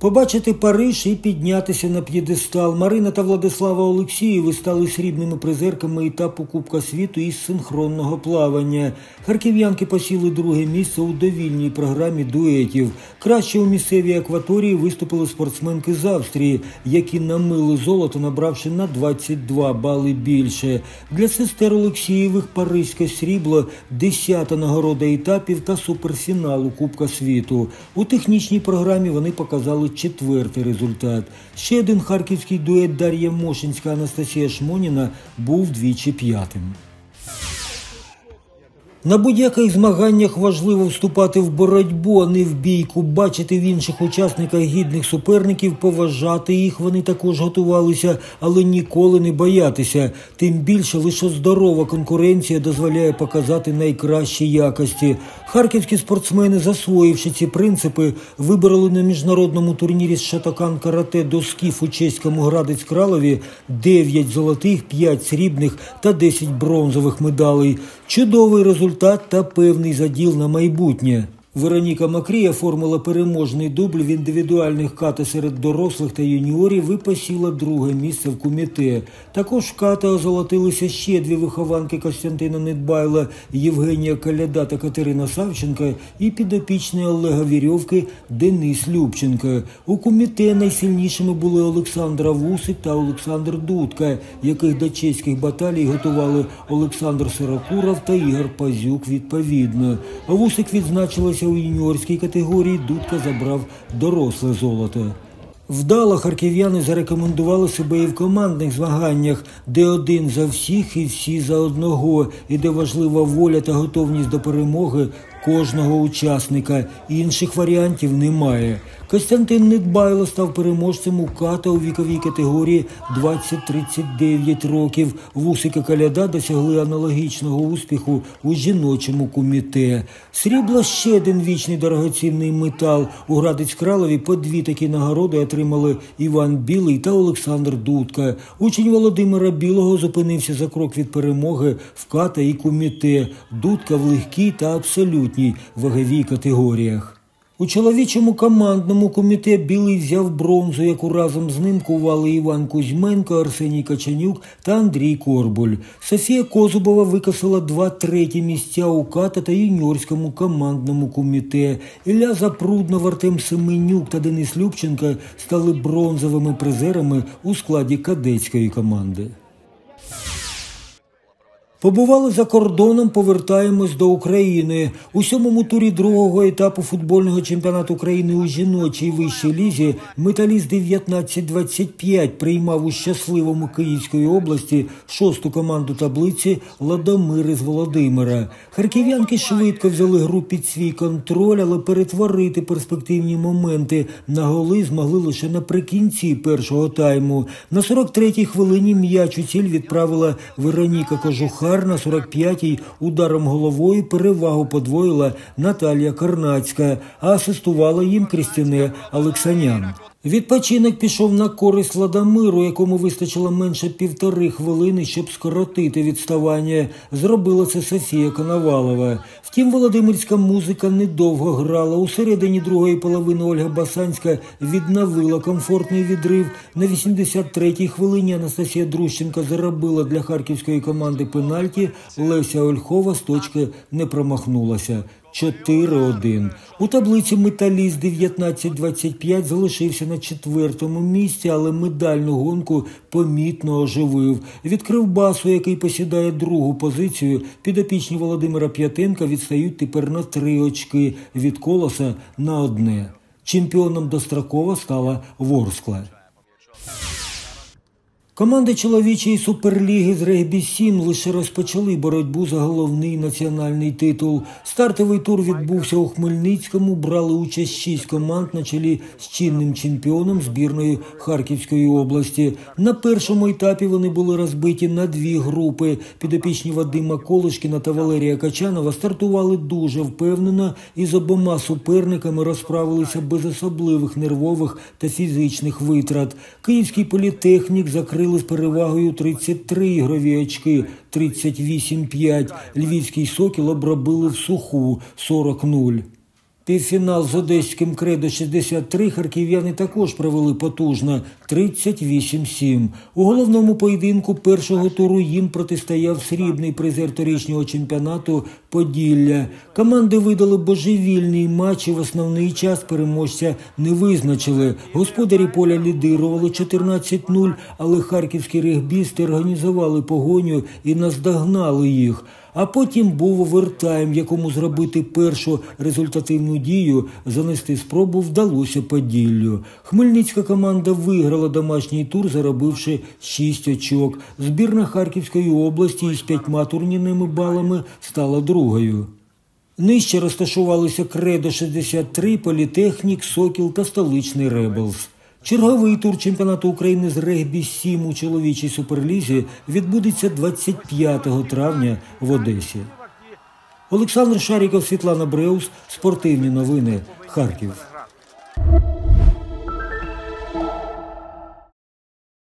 Побачити Париж і піднятися на п'єдестал. Марина та Владислава Олексієви стали срібними призерками етапу Кубка світу із синхронного плавання. Харків'янки посіли друге місце у довільній програмі дуетів. Краще у місцевій акваторії виступили спортсменки з Австрії, які намили золото, набравши на 22 бали більше. Для сестер Олексієвих Паризьке срібло десята нагорода етапів та суперфіналу Кубка світу. У технічній програмі вони показали четвертий результат. Ще один харківський дует Дар'я Мошинська Анастасія Шмоніна був двічі п'ятим. На будь-яких змаганнях важливо вступати в боротьбу, а не в бійку, бачити в інших учасниках гідних суперників, поважати їх. Вони також готувалися, але ніколи не боятися. Тим більше лише здорова конкуренція дозволяє показати найкращі якості. Харківські спортсмени, засвоївши ці принципи, вибороли на міжнародному турнірі з шатокан карате до скіф у чеському Градець Кралові 9 золотих, 5 срібних та 10 бронзових медалей. Чудовий результат та певний заділ на майбутнє. Вероніка Макрія оформила переможний дубль в індивідуальних ката серед дорослих та юніорів і посіла друге місце в куміте. Також ката озолотилися ще дві вихованки Костянтина Недбайла, Євгенія Каляда та Катерина Савченка і підопічний Олега Вірьовки Денис Любченко. У куміте найсильнішими були Олександра Вусик та Олександр Дудка, яких до чеських баталій готували Олександр Сирокуров та Ігор Пазюк відповідно. Вусик відзначилася у юніорській категорії Дудка забрав доросле золото. Вдало харків'яни зарекомендували себе і в командних змаганнях, де один за всіх і всі за одного, і де важлива воля та готовність до перемоги кожного учасника. Інших варіантів немає. Костянтин Недбайло став переможцем у ката у віковій категорії 20-39 років. Вусика Каляда досягли аналогічного успіху у жіночому куміте. Срібло ще один вічний дорогоцінний метал. У Градець Кралові по дві такі нагороди отримали Іван Білий та Олександр Дудка. Учень Володимира Білого зупинився за крок від перемоги в ката і куміте. Дудка в легкій та абсолютній ваговій категоріях. У чоловічому командному коміте Білий взяв бронзу, яку разом з ним кували Іван Кузьменко, Арсеній Качанюк та Андрій Корбуль. Софія Козубова викосила два треті місця у ката та юніорському командному коміте. Ілля Запруднов, Артем Семенюк та Денис Любченко стали бронзовими призерами у складі кадетської команди. Побували за кордоном, повертаємось до України. У сьомому турі другого етапу футбольного чемпіонату України у жіночій вищій лізі металіст 1925 приймав у щасливому Київської області шосту команду таблиці Ладомири з Володимира. Харків'янки швидко взяли гру під свій контроль, але перетворити перспективні моменти на голи змогли лише наприкінці першого тайму. На 43-й хвилині м'яч у ціль відправила Вероніка Кожуха. Захар на 45-й ударом головою перевагу подвоїла Наталія Карнацька, а асистувала їм Крістіне Олексанян. Відпочинок пішов на користь Ладомиру, якому вистачило менше півтори хвилини, щоб скоротити відставання. Зробила це Софія Коновалова. Втім, Володимирська музика недовго грала. У середині другої половини Ольга Басанська відновила комфортний відрив. На 83-й хвилині Анастасія Друщенка заробила для харківської команди пенальті. Леся Ольхова з точки не промахнулася. 4-1. У таблиці металіст 19-25 залишився на четвертому місці, але медальну гонку помітно оживив. Відкрив басу, який посідає другу позицію. Підопічні Володимира П'ятенка відстають тепер на три очки від колоса на одне. Чемпіоном достроково стала Ворскла. Команди чоловічої суперліги з регбі 7 лише розпочали боротьбу за головний національний титул. Стартовий тур відбувся у Хмельницькому. Брали участь шість команд на чолі з чинним чемпіоном збірної Харківської області. На першому етапі вони були розбиті на дві групи. Підопічні Вадима Колишкіна та Валерія Качанова стартували дуже впевнено і з обома суперниками розправилися без особливих нервових та фізичних витрат. Київський політехнік закрив з перевагою 33 ігрові очки, 38-5. Львівський сокіл обробили в суху 40-0. Півфінал з одеським кредо 63 харків'яни також провели потужно 38-7. У головному поєдинку першого туру їм протистояв срібний призер торічнього чемпіонату Поділля. Команди видали божевільний матч і в основний час переможця не визначили. Господарі поля лідирували 14-0, але харківські регбісти організували погоню і наздогнали їх. А потім був овертайм, якому зробити першу результативну дію, занести спробу вдалося Поділлю. Хмельницька команда виграла домашній тур, заробивши 6 очок. Збірна Харківської області із п'ятьма турнірними балами стала другою. Нижче розташувалися Кредо 63, Політехнік, Сокіл та столичний Ребелс. Черговий тур чемпіонату України з регбі 7 у чоловічій суперлізі відбудеться 25 травня в Одесі. Олександр Шаріков, Світлана Бреус, спортивні новини, Харків.